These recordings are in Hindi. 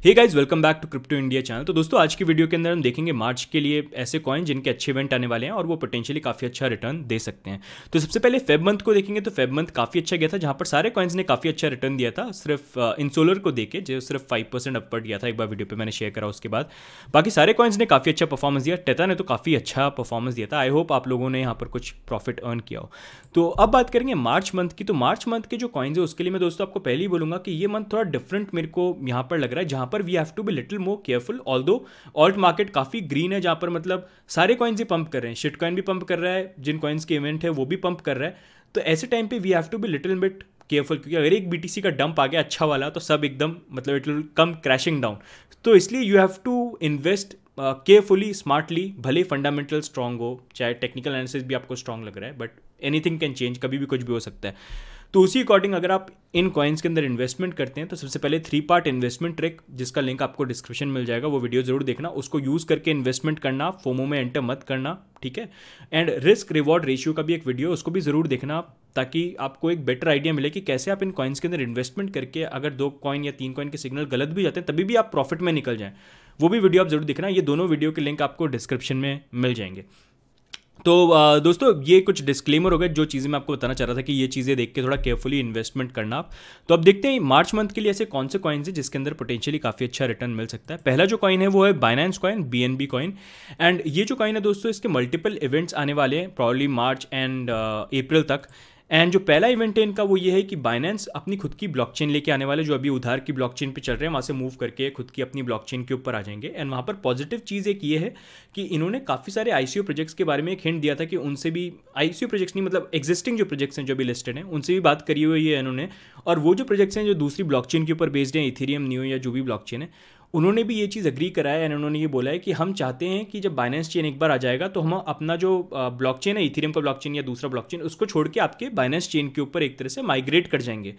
Hey guys welcome back to crypto India channel तो दोस्तों, आज की वीडियो के अंदर हम देखेंगे मार्च के लिए ऐसे कॉइन जिनके अच्छे इवेंट आने वाले हैं और वो पोटेंशियली काफ़ी अच्छा रिटर्न दे सकते हैं। तो सबसे पहले फेब मंथ को देखेंगे तो फेब मंथ काफ़ी अच्छा गया था, जहाँ पर सारे कॉइन्स ने काफ़ी अच्छा रिटर्न दिया था। सिर्फ़ इंसोलर को देखे जो सिर्फ़ फाइव परसेंट अपवर्ड गया था, एक बार वीडियो पर मैंने शेयर करा उसके बाद। बाकी सारे कॉइन्स ने काफ़ी अच्छा परफॉर्मेंस दिया। टेटा ने तो काफ़ी अच्छा परफॉर्मेंस दिया था। आई होप आप लोगों ने यहाँ पर कुछ प्रॉफिट अर्न किया हो। तो अब बात करेंगे मार्च मंथ की। तो मार्च मंथ के जो कॉइन्स है, उसके लिए मैं दोस्तों आपको पहले ही बोलूँगा कि ये मंथ थोड़ा डिफरेंट मेरे को यहाँ पर लग रहा है, जहाँ पर we have to be little more careful although alt market काफ़ी ग्रीन है, जहाँ पर मतलब सारे कॉइन्स ही पंप कर रहे हैं। शिट कॉइन भी पंप कर रहा है, जिन कॉइन्स के इवेंट है, वो भी पंप कर रहा है। तो ऐसे टाइम पे we have to be little bit careful क्योंकि अगर एक बीटीसी का डंप आ गया अच्छा वाला तो सब एकदम मतलब it will come crashing down तो इसलिए you have to invest carefully smartly भले फंडामेंटल स्ट्रॉन्ग हो, चाहे टेक्निकल एनालिसिस भी आपको स्ट्रांग लग रहा है बट एनीथिंग कैन चेंज कभी भी कुछ भी हो सकता है। तो उसी अकॉर्डिंग अगर आप इन कॉइन्स के अंदर इन्वेस्टमेंट करते हैं तो सबसे पहले थ्री पार्ट इन्वेस्टमेंट ट्रिक जिसका लिंक आपको डिस्क्रिप्शन मिल जाएगा, वो वीडियो ज़रूर देखना। उसको यूज़ करके इन्वेस्टमेंट करना फोमो में एंटर मत करना, ठीक है? एंड रिस्क रिवॉर्ड रेशियो का भी एक वीडियो उसको भी ज़रूर देखना, ताकि आपको एक बेटर आइडिया मिले कि कैसे आप इन कॉइन्स के अंदर इन्वेस्टमेंट करके, अगर दो कॉइन या तीन कॉइन के सिग्नल गलत भी जाते हैं, तभी भी आप प्रॉफिट में निकल जाएँ। वो भी वीडियो आप ज़रूर देखना, ये दोनों वीडियो के लिंक आपको डिस्क्रिप्शन में मिल जाएँगे। तो दोस्तों, ये कुछ डिस्क्लेमर हो गए, जो चीज़ें मैं आपको बताना चाह रहा था कि ये चीज़ें देख के थोड़ा केयरफुली इन्वेस्टमेंट करना आप। तो अब देखते हैं मार्च मंथ के लिए ऐसे कौन से कॉइन्स हैं जिसके अंदर पोटेंशियली काफ़ी अच्छा रिटर्न मिल सकता है। पहला जो कॉइन है वो है Binance coin B N B coin and ये जो कॉइन है दोस्तों, इसके मल्टीपल इवेंट्स आने वाले हैं प्रॉब्ली मार्च एंड अप्रैल तक। एंड जो पहला इवेंट है इनका वो ये है कि बाइनेंस अपनी खुद की ब्लॉकचेन लेके आने वाले, जो अभी उधार की ब्लॉकचेन पे चल रहे हैं, वहाँ से मूव करके खुद की अपनी ब्लॉकचेन के ऊपर आ जाएँगे। एंड वहाँ पर पॉजिटिव चीज़ एक ये है कि इन्होंने काफ़ी सारे आई प्रोजेक्ट्स के बारे में एक हिंट दिया था कि उनसे भी आई प्रोजेक्ट्स नहीं मतलब एग्जिस्टिंग जो प्रोजेक्ट्स हैं जो भी लिस्टेड हैं, उनसे भी बात करी हुई है इन्होंने। और वो जो प्रोजेक्ट्स हैं जो दूसरी ब्लॉकचेन के ऊपर बेस्ड हैं इथेरियम न्यू या जो भी ब्लॉकचेन है उन्होंने भी ये चीज़ अग्री कराया एंड उन्होंने ये बोला है कि हम चाहते हैं कि जब बाइनेंस चेन एक बार आ जाएगा तो हम अपना जो ब्लॉक चेन है इथेरियम का ब्लॉक चेन या दूसरा ब्लॉक चेन उसको छोड़ के आपके बाइनेंस चेन के ऊपर एक तरह से माइग्रेट कर जाएँगे।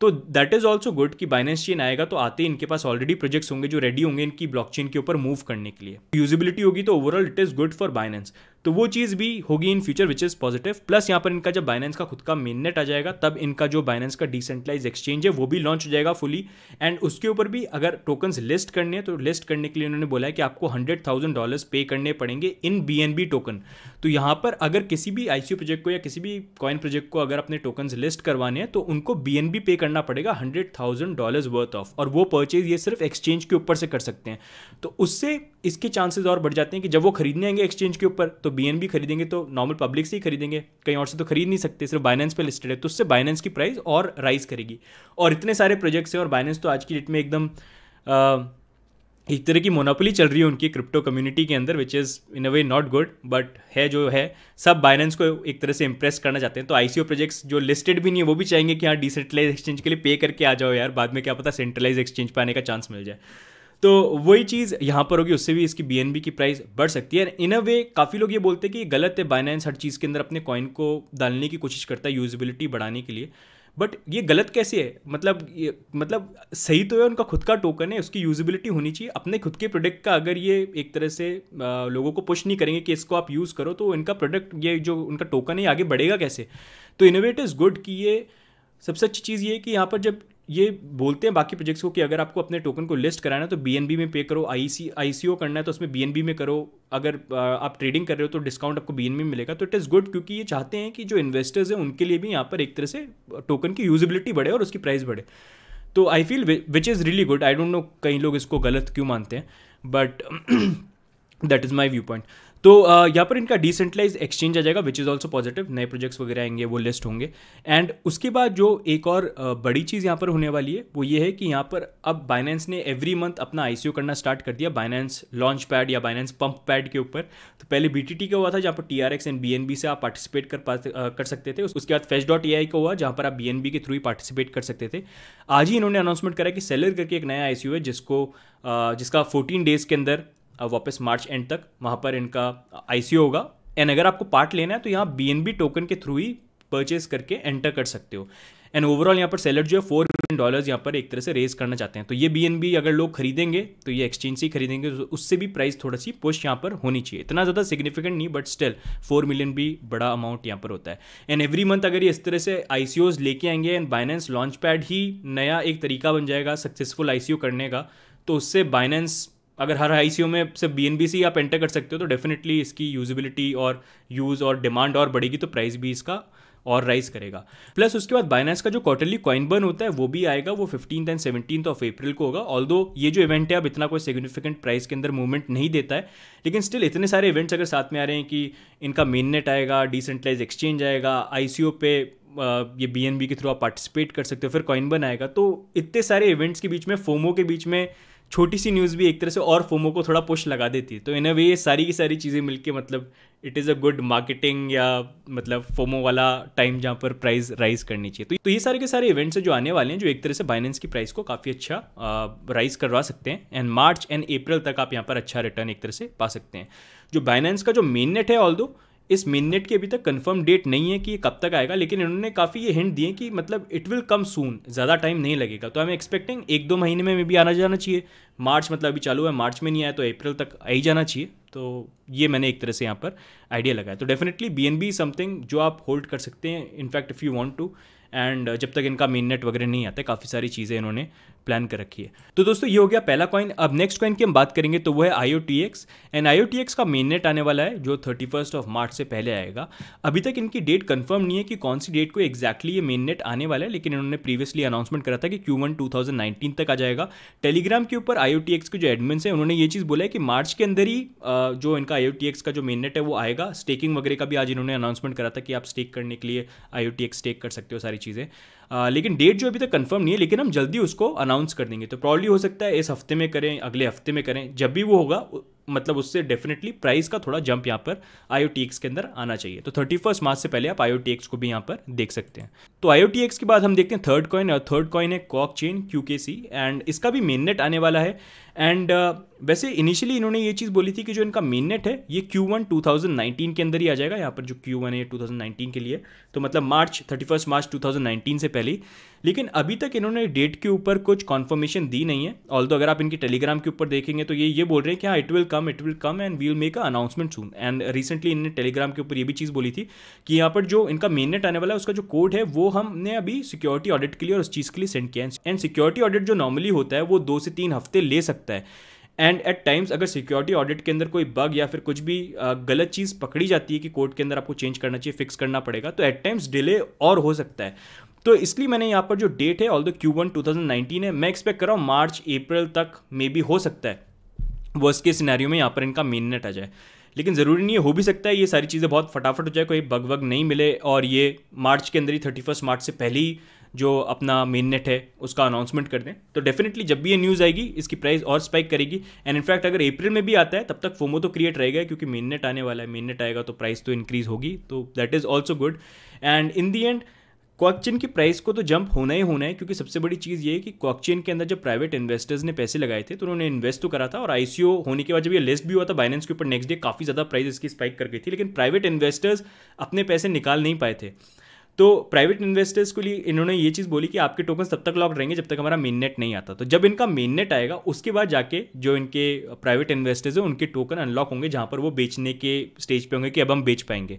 तो दैट इज़ ऑल्सो गुड कि बाइनेंस चेन आएगा तो आते इनके पास ऑलरेडी प्रोजेक्ट्स होंगे, जो रेडी होंगे इनकी ब्लॉकचेन के ऊपर मूव करने के लिए। यूजिबिलिटी होगी तो overall it is good for Binance तो वो चीज़ भी होगी in future which is positive plus यहाँ पर इनका जब बाइनेंस का खुद का मेन नेट आ जाएगा, तब इनका जो बाइनेंस का डिसेंट्रलाइज एक्सचेंज है, वो भी लॉन्च हो जाएगा फुली एंड उसके ऊपर भी अगर टोकन्स लिस्ट करने हैं तो लिस्ट करने के लिए उन्होंने बोला है कि आपको हंड्रेड थाउज़ेंड डॉलर्स पे करने पड़ेंगे in B N B token तो यहाँ पर अगर किसी भी आई प्रोजेक्ट को या किसी भी कॉइन प्रोजेक्ट को अगर अपने टोकन्स लिस्ट करवाने हैं तो उनको बी एन बी पे करना पड़ेगा hundred thousand dollars worth of और वो परचेज ये सिर्फ़ एक्सचेंज के ऊपर से कर सकते हैं. तो उससे इसके चांसेस और बढ़ जाते हैं कि जब वो खरीदने आएँगे एक्सचेंज के ऊपर तो बी खरीदेंगे तो नॉर्मल पब्लिक से ही खरीदेंगे। कहीं और से तो खरीद नहीं सकते, सिर्फ़ बाइनेंस पे लिस्टेड है तो उससे बाइनेंस की प्राइस और राइज करेगी। और इतने सारे प्रोजेक्ट्स हैं, और बाइनेंस तो आज की डेट में एकदम एक तरह की मोनोपोली चल रही है उनकी क्रिप्टो कम्युनिटी के अंदर which is in a way not good but है जो है, सब बाइनेंस को एक तरह से इंप्रेस करना चाहते हैं। तो ICO प्रोजेक्ट्स जो लिस्टेड भी नहीं है, वो भी चाहेंगे कि हाँ डिसेंट्रलाइज एक्सचेंज के लिए पे करके आ जाओ यार, बाद में क्या पता सेंट्रलाइज एक्सचेंज पे आने का चांस मिल जाए। तो वही चीज़ यहाँ पर होगी उससे भी इसकी BNB की प्राइस बढ़ सकती है। इन अ वे काफ़ी लोग ये बोलते हैं कि गलत है बाइनेंस हर चीज़ के अंदर अपने कॉइन को डालने की कोशिश करता है यूजिबिलिटी बढ़ाने के लिए। बट ये गलत कैसे है? मतलब ये मतलब सही तो है उनका खुद का टोकन है उसकी यूजिबिलिटी होनी चाहिए। अपने खुद के प्रोडक्ट का अगर ये एक तरह से आ, लोगों को पुश नहीं करेंगे कि इसको आप यूज़ करो तो इनका प्रोडक्ट ये जो उनका टोकन है ये आगे बढ़ेगा कैसे? तो इनोवेट इज़ गुड कि ये सबसे अच्छी चीज़ ये है कि यहाँ पर जब ये बोलते हैं बाकी प्रोजेक्ट्स को कि अगर आपको अपने टोकन को लिस्ट कराना है तो BNB में पे करो आई सी आई सी ओ करना है तो उसमें BNB में करो। अगर आप ट्रेडिंग कर रहे हो तो डिस्काउंट आपको BNB में मिलेगा। तो इट इज़ गुड क्योंकि ये चाहते हैं कि जो इन्वेस्टर्स हैं उनके लिए भी यहाँ पर एक तरह से टोकन की यूजिबिलिटी बढ़े और उसकी प्राइस बढ़े। तो I feel which is really good I don't know कई लोग इसको गलत क्यों मानते हैं but that is my view point तो यहाँ पर इनका डिसेंट्रलाइज एक्सचेंज आ जाएगा विच इज़ ऑल्सो पॉजिटिव नए प्रोजेक्ट्स वगैरह आएँगे, वो लिस्ट होंगे। एंड उसके बाद जो एक और बड़ी चीज़ यहाँ पर होने वाली है, वो ये है कि यहाँ पर अब बाइनेंस ने एवरी मंथ अपना आई करना स्टार्ट कर दिया बाइनेंस लॉन्च पैड या बाइनेंस पंप पैड के ऊपर। तो पहले बी टी का हुआ था, जहाँ पर T R X and B से आप पार्टिसिपेट कर पा कर सकते थे। उसके बाद फेस डॉट ए का हुआ, जहाँ पर आप बी के थ्रू ही पार्टिसिपेट कर सकते थे। आज ही इन्होंने अनाउंसमेंट करा कि सेलर करके एक नया आई है, जिसको जिसका फोर्टीन डेज़ के अंदर वापस मार्च एंड तक वहाँ पर इनका आईसीओ होगा। एंड अगर आपको पार्ट लेना है तो यहाँ बीएनबी टोकन के थ्रू ही परचेज करके एंटर कर सकते हो। एंड ओवरऑल यहाँ पर सेलर जो है फोर मिलियन डॉलर्स यहाँ पर एक तरह से रेज करना चाहते हैं। तो ये बीएनबी अगर लोग खरीदेंगे तो ये एक्सचेंज से ही खरीदेंगे तो उससे भी प्राइस थोड़ा सी पुश यहाँ पर होनी चाहिए। इतना ज़्यादा सिग्निफिकेंट नहीं बट स्टिल फोर मिलियन भी बड़ा अमाउंट यहाँ पर होता है। एंड एवरी मंथ अगर ये इस तरह से आई लेके आएँगे एंड बाइनेंस लॉन्च पैड ही नया एक तरीका बन जाएगा सक्सेसफुल आईसीओ करने का तो उससे बाइनेंस अगर हर आईसीओ में सिर्फ़ बी एन बी सी आप एंटर कर सकते हो तो डेफिनेटली इसकी यूजिबिलिटी और यूज़ और डिमांड और बढ़ेगी तो प्राइस भी इसका और राइज करेगा। प्लस उसके बाद बाइनेंस का जो क्वार्टरली कॉइन बर्न होता है, वो भी आएगा, वो fifteen and seventeen of April को होगा। ऑल ये जो इवेंट है, अब इतना कोई सिग्निफिकेंट प्राइस के अंदर मूवमेंट नहीं देता है, लेकिन स्टिल इतने सारे इवेंट्स अगर साथ में आ रहे हैं कि इनका मेन नेट आएगा डिसेंट्रलाइज एक्सचेंज आएगा आईसीओ पे ये बी एन बी के थ्रू आप पार्टिसिपेट कर सकते हो, फिर कॉइन बन आएगा तो इतने सारे इवेंट्स के बीच में फोमो के बीच में छोटी सी न्यूज़ भी एक तरह से और फोमो को थोड़ा पुश लगा देती है। तो इन अ वे सारी की सारी चीज़ें मिलके मतलब it is a good marketing या मतलब फोमो वाला टाइम जहाँ पर प्राइस राइज करनी चाहिए। तो, तो ये सारे के सारे इवेंट्स जो आने वाले हैं जो एक तरह से बाइनेंस की प्राइस को काफ़ी अच्छा राइज करवा सकते हैं। एंड मार्च एंड अप्रैल तक आप यहाँ पर अच्छा रिटर्न एक तरह से पा सकते हैं। जो बाइनेंस का जो मेन नेट है ऑल इस मेन नेट की अभी तक कंफर्म डेट नहीं है कि ये कब तक आएगा, लेकिन इन्होंने काफ़ी ये हिंट दिए कि मतलब इट विल कम सून ज़्यादा टाइम नहीं लगेगा। तो एम एक्सपेक्टिंग एक दो महीने में भी आना जाना चाहिए। मार्च मतलब अभी चालू है, मार्च में नहीं आया तो अप्रैल तक आ ही जाना चाहिए। तो ये मैंने एक तरह से यहाँ पर आइडिया लगाया। तो definitely B N B something जो आप होल्ड कर सकते हैं in fact if you want to and जब तक इनका मेन नेट वगैरह नहीं आता काफ़ी सारी चीज़ें इन्होंने प्लान कर रखी है। तो दोस्तों, ये हो गया पहला कॉइन अब नेक्स्ट कॉइन की हम बात करेंगे तो वो है आई एंड आई का मेन नेट आने वाला है, जो थर्टी फ़र्स्ट ऑफ़ मार्च से पहले आएगा। अभी तक इनकी डेट कंफर्म नहीं है कि कौन सी डेट को एक्जैक्टली ये मेन नेट आने वाला है, लेकिन इन्होंने प्रीवियसली अनाउंसमेंट करा था कि क्यू वन तक आ जाएगा। टेलीग्राम के ऊपर IOTX के जो एडमिन्स है, उन्होंने ये चीज़ बोला है कि मार्च के अंदर ही जो इनका IOTX का जो मेन नेट है, वो आएगा। स्टेकिंग वगैरह का भी आज इन्होंने अनाउंसमेंट करा था कि आप स्टेक करने के लिए IOTX स्टेक कर सकते हो, सारी चीज़ें। लेकिन डेट जो अभी तक कंफर्म नहीं है, लेकिन हम जल्दी उसको अनाउंस कर देंगे। तो प्रॉब्ली हो सकता है इस हफ़्ते में करें, अगले हफ़्ते में करें, जब भी वो होगा मतलब उससे डेफिनेटली प्राइस का थोड़ा जंप यहाँ पर आईओ के अंदर आना चाहिए। तो थर्टी फ़र्स्ट मार्च से पहले आप आईओ को भी यहाँ पर देख सकते हैं। तो आईओ के बाद हम देखते हैं थर्ड कॉइन और थर्ड कॉइन है कॉक चेन क्यू एंड इसका भी मेन नेट आने वाला है। एंड uh, वैसे इनिशियली इन्होंने ये चीज़ बोली थी कि जो इनका मेन नेट है ये Q one two thousand nineteen के अंदर ही आ जाएगा यहाँ पर जो क्यू वन है टू थाउज़ेंड नाइनटीन के लिए। तो मतलब March thirty first March two thousand nineteen से पहले लेकिन अभी तक इन्होंने डेट के ऊपर कुछ कॉन्फर्मेशन दी नहीं है। ऑल अगर आप इनकी टेलीग्राम के ऊपर देखेंगे तो ये ये बोल रहे हैं कि हाँ it will come it will come and we'll make a announcement soon and recently इन्होंने टेलीग्राम के ऊपर ये भी चीज़ बोली थी कि यहाँ पर जो इनका मेन नेट आने वाला है उसका जो कोड है वो हमने अभी सिक्योरिटी ऑडिट के लिए और उस चीज़ के लिए सेंड किया एंड सिक्योरिटी ऑडिट जो नॉर्मली होता है वो दो से तीन हफ़्ते ले सकता है। एंड एट टाइम्स अगर सिक्योरिटी ऑडिट के अंदर कोई बग या फिर कुछ भी गलत चीज़ पकड़ी जाती है कि कोड के अंदर आपको चेंज करना चाहिए फिक्स करना पड़ेगा तो एट टाइम्स डिले और हो सकता है। तो इसलिए मैंने यहाँ पर जो डेट है all the Q one two है, मैं एक्सपेक्ट कर रहा हूँ मार्च अप्रैल तक मे बी हो सकता है। वर्स्ट के सिनेरियो में यहाँ पर इनका मेन नेट आ जाए। लेकिन ज़रूरी नहीं है, हो भी सकता है, ये सारी चीज़ें बहुत फटाफट हो जाए, कोई बग वग नहीं मिले, और ये मार्च के अंदर ही थर्टी फ़र्स्ट मार्च से पहले ही जो अपना मेन नेट है, उसका अनाउंसमेंट कर दें। तो डेफिनेटली जब भी ये न्यूज़ आएगी, इसकी प्राइस और स्पाइक करेगी। एंड इनफैक्ट अगर अप्रैल में भी आता है, तब तक फोमो तो क्रिएट रहेगा क्योंकि मेन नेट आने वाला है। मेन नेट आएगा तो प्राइस तो इंक्रीज़ होगी। तो that is also good and in the end QuarkChain की प्राइस को तो जंप होना ही होना है, क्योंकि सबसे बड़ी चीज़ ये है कि क्वाकचेन के अंदर जब प्राइवेट इन्वेस्टर्स ने पैसे लगाए थे तो उन्होंने इन्वेस्ट तो करा था और आईसीओ होने के बाद जब ये लिस्ट भी हुआ था बाइनेंस के ऊपर नेक्स्ट डे काफ़ी ज़्यादा प्राइस इसकी स्पाइक कर गई थी। लेकिन प्राइवेट इन्वेस्टर्स अपने पैसे निकाल नहीं पाए थे। तो प्राइवेट इन्वेस्टर्स के लिए इन्होंने ये चीज़ बोली कि आपके टोकन तब तक लॉक रहेंगे जब तक हमारा मेन नेट नहीं आता। तो जब इनका मेन नेट आएगा, उसके बाद जाके जो इनके प्राइवेट इन्वेस्टर्स हैं, उनके टोकन अनलॉक होंगे जहाँ पर वो बेचने के स्टेज पे होंगे कि अब हम बेच पाएँगे।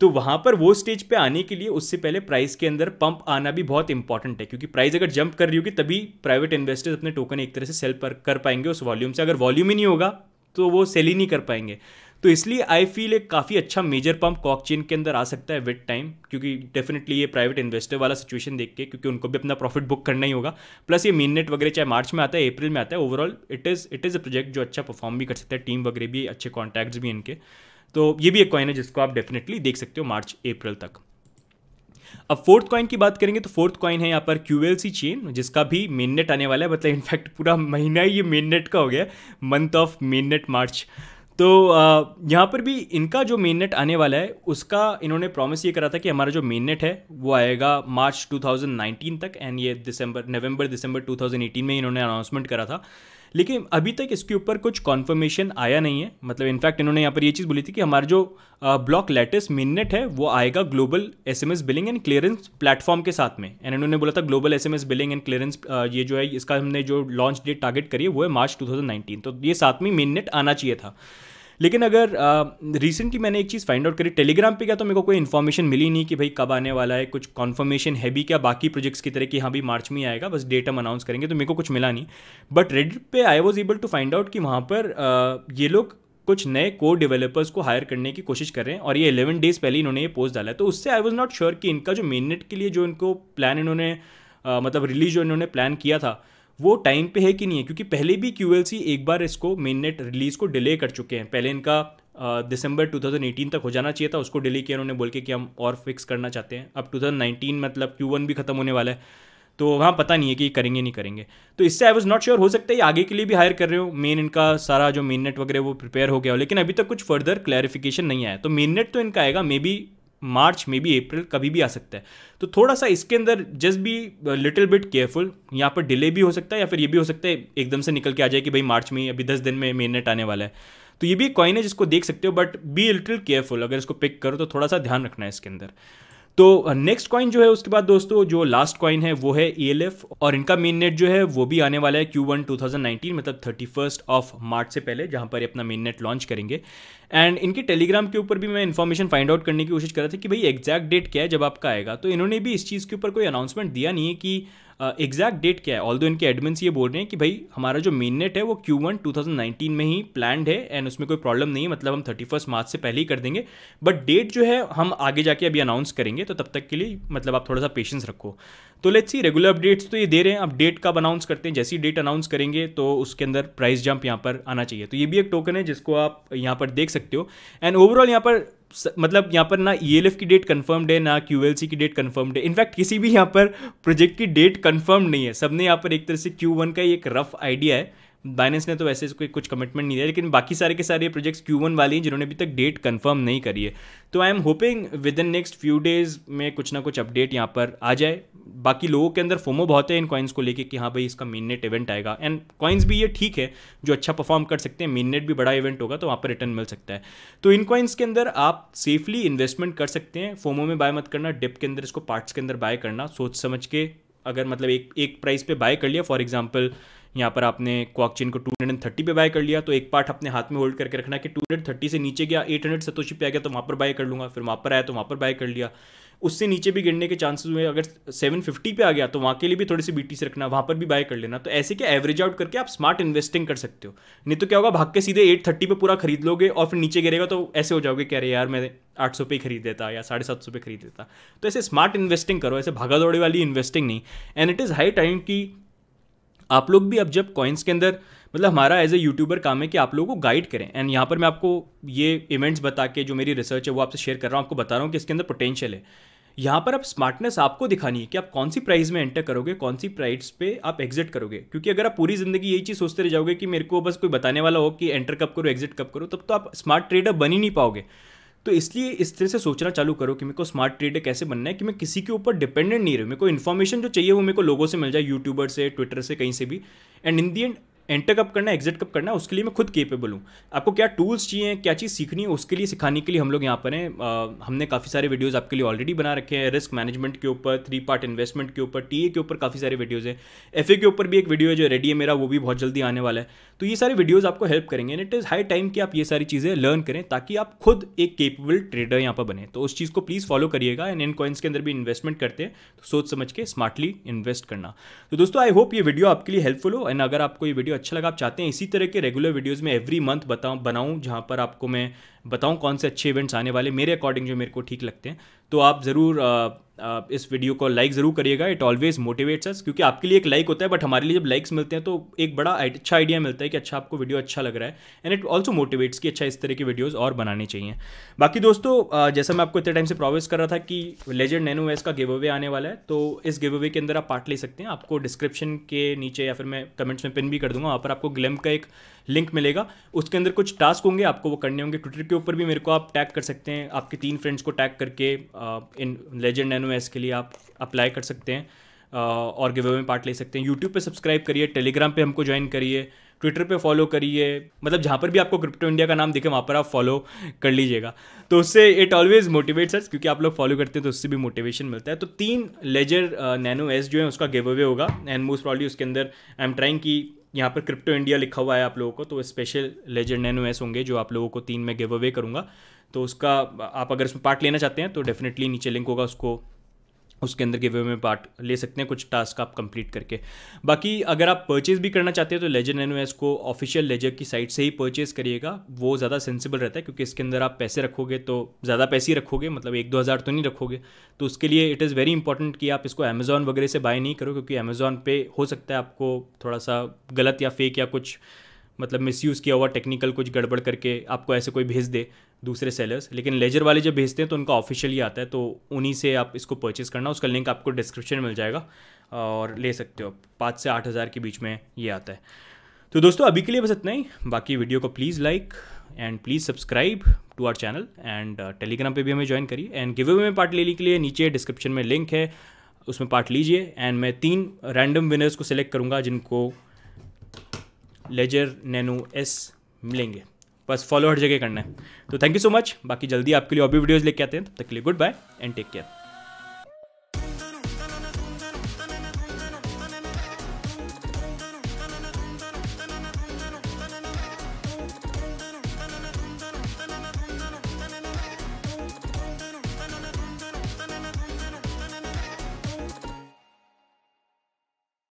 तो वहाँ पर वो स्टेज पे आने के लिए उससे पहले प्राइस के अंदर पंप आना भी बहुत इंपॉर्टेंट है, क्योंकि प्राइस अगर जंप कर रही होगी, तभी प्राइवेट इन्वेस्टर्स अपने टोकन एक तरह से सेल पर कर पाएँगे उस वॉल्यूम से। अगर वॉल्यूम ही नहीं होगा तो वो सेल ही नहीं कर पाएँगे। तो इसलिए आई फील एक काफ़ी अच्छा मेजर पंप कॉक चेन के अंदर आ सकता है विद टाइम क्योंकि डेफिनेटली ये प्राइवेट इन्वेस्टर वाला सिचुएशन देख के, क्योंकि उनको भी अपना प्रॉफिट बुक करना ही होगा। प्लस ये मेन नेट वगैरह चाहे मार्च में आता है अप्रैल में आता है overall it is it is a project जो अच्छा परफॉर्म भी कर सकता है टीम वगैरह भी, अच्छे कॉन्टैक्ट्स भी इनके। तो ये भी एक कॉइन है जिसको आप डेफिनेटली देख सकते हो मार्च अप्रैल तक। अब फोर्थ कॉइन की बात करेंगे तो फोर्थ कॉइन है यहाँ पर क्यू एल क्यूएलसी चेन जिसका भी मेन नेट आने वाला है। मतलब इनफैक्ट पूरा महीना ही ये मेन नेट का हो गया month of main net March. तो यहाँ पर भी इनका जो मेन नेट आने वाला है, उसका इन्होंने प्रॉमिस ये करा था कि हमारा जो मेन नेट है, वो आएगा मार्च 2019 तक एंड ये दिसंबर, नवंबर, दिसंबर 2018 में इन्होंने अनाउंसमेंट करा था। लेकिन अभी तक इसके ऊपर कुछ कॉन्फर्मेशन आया नहीं है। मतलब इनफैक्ट इन्होंने यहाँ पर ये चीज़ बोली थी कि हमारा जो ब्लॉक लेटेस्ट मिननेट है, वो आएगा global S M S billing and clearance platform के साथ में। एंड इन्होंने बोला था global S M S billing and clearance ये जो है, इसका हमने जो लॉन्च डेट टारगेट करी है, वो है मार्च 2019 तो ये साथ में मेन नेट आना चाहिए था। लेकिन अगर रिसेंटली मैंने एक चीज़ फाइंड आउट करी टेलीग्राम पे क्या तो मेरे को कोई इन्फॉर्मेशन मिली नहीं कि भाई कब आने वाला है कुछ कॉन्फर्मेशन है भी क्या बाकी प्रोजेक्ट्स की तरह कि हाँ भी मार्च में ही आएगा बस डेट हम अनाउंस करेंगे तो मेरे को कुछ मिला नहीं। बट रेडिट पे I was able to find out कि वहाँ पर आ, ये लोग कुछ नए को डेवलपर्स को हायर करने की कोशिश कर रहे हैं और ये इलेवन डेज़ पहले इन्होंने ये पोस्ट डाला है। तो उससे आई वॉज़ नॉट श्योर कि इनका जो मेन के लिए जो इनको प्लान इन्होंने मतलब रिलीज़ जो इन्होंने प्लान किया था वो टाइम पे है कि नहीं है? क्योंकि पहले भी क्यू एक बार इसको मेन नेट रिलीज़ को डिले कर चुके हैं। पहले इनका दिसंबर uh, 2018 तक हो जाना चाहिए था उसको डिले किया उन्होंने बोल के कि हम और फिक्स करना चाहते हैं। अब 2019 मतलब Q1 भी खत्म होने वाला है। तो वहाँ पता नहीं है कि करेंगे नहीं करेंगे। तो इससे आई वॉज़ नॉट श्योर हो सकता है आगे के लिए भी हायर कर रहे हो। मेन इनका सारा जो मेन नेट वगैरह वो प्रिपेयर हो गया हो लेकिन अभी तक कुछ फर्दर क्लैरिफिकेशन नहीं आया। तो मेन नेट तो इनका आएगा मे बी मार्च में भी अप्रैल कभी भी आ सकता है। तो थोड़ा सा इसके अंदर just be little bit careful यहाँ पर डिले भी हो सकता है या फिर ये भी हो सकता है एकदम से निकल के आ जाए कि भाई मार्च में अभी दस दिन में मेन नेट आने वाला है। तो ये भी कॉइन है जिसको देख सकते हो बट बी लिटिल केयरफुल अगर इसको पिक करो तो थोड़ा सा ध्यान रखना है इसके अंदर। तो नेक्स्ट कॉइन जो है उसके बाद दोस्तों, जो लास्ट कॉइन है, वो है ई e और इनका मेन नेट जो है, वो भी आने वाला है क्यू वन मतलब थर्टी ऑफ़ मार्च से पहले, जहाँ पर अपना मेन नेट लॉन्च करेंगे। एंड इनके टेलीग्राम के ऊपर भी मैं इन्फॉर्मेशन फाइंड आउट करने की कोशिश कर रहा था कि भाई एग्जैक्ट डेट क्या है जब आपका आएगा। तो इन्होंने भी इस चीज़ के ऊपर कोई अनाउंसमेंट दिया नहीं है कि एग्जैक्ट uh, डेट क्या है? ऑल दो इनके एडमिन्स ये बोल रहे हैं कि भाई हमारा जो मेन नेट है वो Q one two thousand nineteen में ही प्लान है एंड उसमें कोई प्रॉब्लम नहीं है मतलब हम थर्टी फ़र्स्ट मार्च से पहले ही कर देंगे। बट डेट जो है हम आगे जाके अभी अनाउंस करेंगे तो तब तक के लिए मतलब आप थोड़ा सा पेशेंस रखो। तो लेट्स सी रेगुलर अपडेट्स तो ये दे रहे हैं अब डेट कब अनाउंस करते हैं जैसी डेट अनाउंस करेंगे तो उसके अंदर प्राइस जंप यहाँ पर आना चाहिए। तो ये भी एक टोकन है जिसको आप यहाँ पर देख सकते हो। एंड ओवरऑल यहाँ पर मतलब यहाँ पर ना ई e की डेट कन्फर्म्ड है, ना क्यूएलसी की डेट कन्फर्म्ड है। इनफैक्ट किसी भी यहाँ पर प्रोजेक्ट की डेट कन्फर्म नहीं है। सबने यहाँ पर एक तरह से क्यू का एक रफ आइडिया है। बाइनेंस ने तो वैसे कोई कुछ कमिटमेंट नहीं दिया, लेकिन बाकी सारे के सारे प्रोजेक्ट्स क्यू वन वाले हैं, जिन्होंने अभी तक डेट कंफर्म नहीं करी है। तो I am hoping within next few days में कुछ ना कुछ अपडेट यहाँ पर आ जाए। बाकी लोगों के अंदर फोमो बहुत है इन कॉइन्स को लेके कि हाँ भाई इसका मेन नेट इवेंट आएगा। एंड कॉइन्स भी ये ठीक है, जो अच्छा परफॉर्म कर सकते हैं मेन नेट भी बड़ा इवेंट होगा तो वहाँ पर रिटर्न मिल सकता है। तो इन कॉइन्स के अंदर आप सेफली इन्वेस्टमेंट कर सकते हैं। फोमो में बाय मत करना डिप के अंदर इसको पार्ट्स के अंदर बाय करना। सोच समझ के अगर मतलब एक एक प्राइस पे बाय कर लिया फॉर एग्जांपल यहाँ पर आपने क्वाकचेन को टू हंड्रेड थर्टी पे बाय कर लिया तो एक पार्ट अपने हाथ में होल्ड करके रखना कि टू हंड्रेड थर्टी से नीचे गया एट हंड्रेड सतोशी पे आ गया तो वहाँ पर बाय कर लूँगा। फिर वहाँ पर आया तो वहाँ पर बाय कर लिया। उससे नीचे भी गिरने के चांसेस हुए, अगर सेवन फिफ्टी पे आ गया तो वहाँ के लिए भी थोड़ी सी बीटी से रखना, वहाँ पर भी बाय कर लेना। तो ऐसे क्या एवरेज आउट करके आप स्मार्ट इन्वेस्टिंग कर सकते हो। नहीं तो क्या होगा, भाग के सीधे एट थर्टी पे पूरा खरीद लोगे और फिर नीचे गिरेगा तो ऐसे हो जाओगे कह रहे यार, मैं आठ सौ पे खरीद देता या साढ़े सात सौ पे खरीद देता तो ऐसे स्मार्ट इन्वेस्टिंग करो, ऐसे भागा दौड़े वाली इन्वेस्टिंग नहीं। And it is high time की आप लोग भी अब जब कॉइन्स के अंदर मतलब हमारा एज ए यूट्यूबर काम है कि आप लोगों को गाइड करें। एंड यहाँ पर मैं आपको ये इवेंट्स बता के, जो मेरी रिसर्च है, वो आपसे शेयर कर रहा हूँ, आपको बता रहा हूँ कि इसके अंदर पोटेंशियल है। यहाँ पर आप स्मार्टनेस आपको दिखानी है कि आप कौन सी प्राइस में एंटर करोगे, कौन सी प्राइस पे आप एग्जिट करोगे। क्योंकि अगर आप पूरी ज़िंदगी यही चीज़ सोचते रह जाओगे कि मेरे को बस कोई बताने वाला हो कि एंटर कब करो एग्जिट कब करो, तब तो आप स्मार्ट ट्रेडर बन ही नहीं पाओगे। तो इसलिए इस तरह से सोचना चालू करो कि मेरे को स्मार्ट ट्रेडर कैसे बनना है, कि मैं किसी के ऊपर डिपेंडेंट नहीं रहूँ। मेरे को इन्फॉर्मेशन जो चाहिए वो मेरे को लोगों से मिल जाए यूट्यूबर से ट्विटर से, कहीं से भी। And in the end enter कब करना है एग्जिट कब करना है, उसके लिए मैं खुद केपेबल हूँ। आपको क्या टूल्स चाहिए, क्या चीज़ सीखनी है, उसके लिए, सिखाने के लिए हम लोग यहाँ पर हैं। हमने काफ़ी सारे वीडियोज़ आपके लिए ऑलरेडी बना रखे हैं रिस्क मैनेजमेंट के ऊपर थ्री पार्ट इन्वेस्टमेंट के ऊपर टीए के ऊपर काफ़ी सारे वीडियोज़ हैं। एफ़ के ऊपर भी एक वीडियो है जो रेडी है मेरा, वो भी बहुत जल्दी आने वाला है। तो ये सारे वीडियोज़ आपको हेल्प करेंगे and it is high time कि आप ये सारी चीज़ें लर्न करें ताकि आप खुद एक केपेबल ट्रेडर यहाँ पर बने। तो उस चीज़ को प्लीज़ फॉलो करिएगा एंड इन कॉइन्स के अंदर भी इन्वेस्टमेंट करते हैं तो सोच समझ के स्मार्टली इन्वेस्ट करना। तो दोस्तों आई होप ये वीडियो आपके लिए हेल्पफुल हो एंड अगर आपको ये वीडियो अच्छा लगा, आप चाहते हैं इसी तरह के रेगुलर वीडियोज़ में एवरी मंथ बताऊँ, बनाऊँ, जहाँ पर आपको मैं बताऊँ कौन से अच्छे इवेंट्स आने वाले मेरे अकॉर्डिंग जो मेरे को ठीक लगते हैं तो आप ज़रूर इस वीडियो को लाइक ज़रूर करिएगा। इट ऑलवेज मोटिवेट्स अस क्योंकि आपके लिए एक लाइक होता है बट हमारे लिए जब लाइक्स मिलते हैं तो एक बड़ा अच्छा आइडिया मिलता है कि अच्छा आपको वीडियो अच्छा लग रहा है। एंड इट ऑल्सो मोटिवेट्स कि अच्छा इस तरह की वीडियोज़ और बनानी चाहिए। बाकी दोस्तों जैसा मैं आपको इतने टाइम से प्रोवेस कर रहा था कि लेजेंड नैनो वेस का गिव अवे आने वाला है तो इस गिव अवे के अंदर आप पार्ट ले सकते हैं। आपको डिस्क्रिप्शन के नीचे या फिर मैं कमेंट्स में पिन भी कर दूँगा। वहाँ पर आपको ग्लेम का एक लिंक मिलेगा। उसके अंदर कुछ टास्क होंगे, आपको वो करने होंगे। ट्विटर के ऊपर भी मेरे को आप टैग कर सकते हैं। आपके तीन फ्रेंड्स को टैग करके इन लेजेंड एस के लिए आप अप्लाई कर सकते हैं। और गिव में पार्ट ले सकते हैं। यूट्यूब पे सब्सक्राइब करिए टेलीग्राम पे हमको ज्वाइन करिए ट्विटर पे फॉलो करिए। मतलब जहाँ पर भी आपको क्रिप्टो इंडिया का नाम दिखे, वहाँ पर आप फॉलो कर लीजिएगा। तो उससे इट ऑलवेज मोटिवेट्स अस क्योंकि आप लोग फॉलो करते हैं तो उससे भी मोटिवेशन मिलता है। तो तीन लेजर नैनो एस जो है, उसका गिव अवे होगा। एंड मोस्ट प्रॉब्ली उसके अंदर आई एम ट्राइंग की यहाँ पर क्रिप्टो इंडिया लिखा हुआ है आप लोगों को तो स्पेशल लेजेंड नैनो एस होंगे जो आप लोगों को तीन में गिव अवे करूँगा। तो उसका, आप अगर उसमें पार्ट लेना चाहते हैं तो डेफिनेटली नीचे लिंक होगा उसको। उसके अंदर गिवे में पार्ट ले सकते हैं कुछ टास्क आप कंप्लीट करके। बाकी अगर आप परचेज भी करना चाहते हैं तो लेजर एन को ऑफिशियल लेजर की साइट से ही परचेज करिएगा। वो ज़्यादा सेंसिबल रहता है क्योंकि इसके अंदर आप पैसे रखोगे तो ज़्यादा पैसे ही रखोगे मतलब एक दो हज़ार तो नहीं रखोगे। तो उसके लिए इट इज़ वेरी इंपॉर्टेंट कि आप इसको अमेज़ॉन वगैरह से बाय नहीं करो क्योंकि अमेज़ॉन पे हो सकता है आपको थोड़ा सा गलत या फेक या कुछ मतलब मिसयूज़ किया हुआ टेक्निकल कुछ गड़बड़ करके आपको ऐसे कोई भेज दे। दूसरे सेलर्स लेकिन लेजर वाले जब भेजते हैं तो उनका ऑफिशियल आता है तो उन्हीं से आप इसको परचेज़ करना, उसका लिंक आपको डिस्क्रिप्शन मिल जाएगा और ले सकते हो पाँच से आठ हज़ार के बीच में ये आता है। तो दोस्तों, अभी के लिए बस इतना ही। बाकी वीडियो को please like and please subscribe to our channel and Telegram पे भी हमें ज्वाइन करिए। एंड गिव अवे में पार्ट लेने के लिए नीचे डिस्क्रिप्शन में लिंक है, उसमें पार्ट लीजिए। एंड मैं तीन रैंडम विनर्स को सिलेक्ट करूँगा, जिनको लेजर नैनो एस मिलेंगे। बस फॉलो हर जगह करना है। तो थैंक यू सो मच बाकी जल्दी आपके लिए और भी वीडियोज़ लेके आते हैं। तब तक के लिए good bye and take care